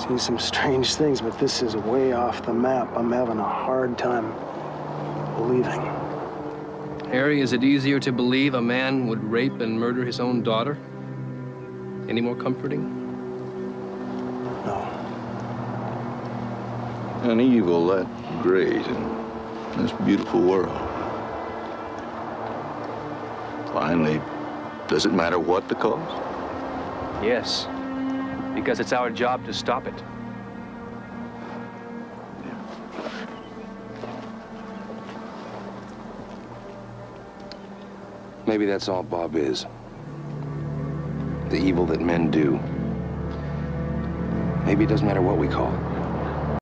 Seen some strange things, but this is way off the map. I'm having a hard time believing. Harry, is it easier to believe a man would rape and murder his own daughter? Any more comforting? No. An evil that great in this beautiful world. Finally, does it matter what the cause? Yes, because it's our job to stop it. Maybe that's all Bob is. The evil that men do. Maybe it doesn't matter what we call it.